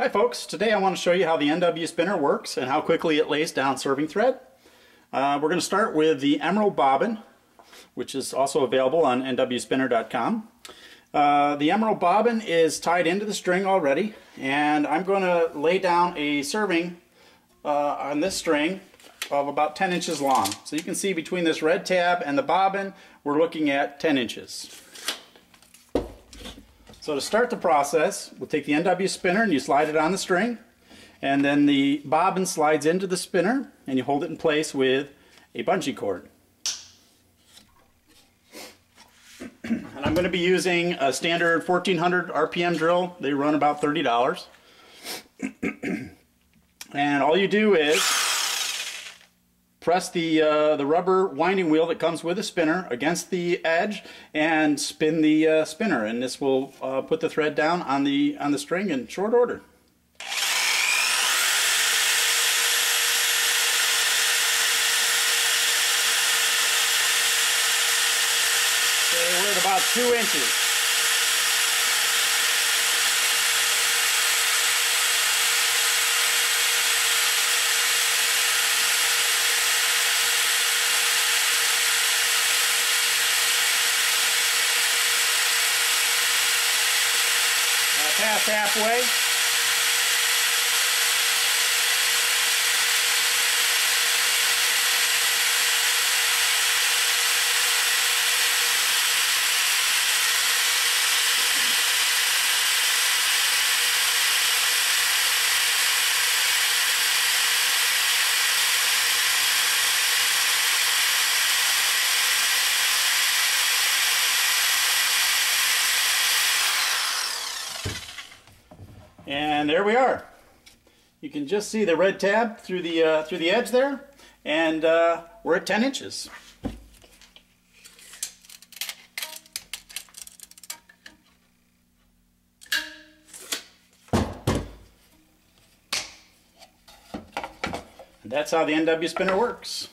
Hi folks, today I want to show you how the NW spinner works and how quickly it lays down serving thread. Uh, we're going to start with the Emerald Bobbin, which is also available on nwspinner.com. Uh, the Emerald Bobbin is tied into the string already and I'm going to lay down a serving uh, on this string of about 10 inches long. So you can see between this red tab and the bobbin we're looking at 10 inches. So to start the process, we'll take the NW spinner and you slide it on the string and then the bobbin slides into the spinner and you hold it in place with a bungee cord. and I'm going to be using a standard 1400 RPM drill. They run about $30. and all you do is press the, uh, the rubber winding wheel that comes with a spinner against the edge and spin the uh, spinner and this will uh, put the thread down on the, on the string in short order. Okay, we're at about two inches. Past halfway. And there we are. You can just see the red tab through the uh, through the edge there, and uh, we're at 10 inches. And that's how the NW spinner works.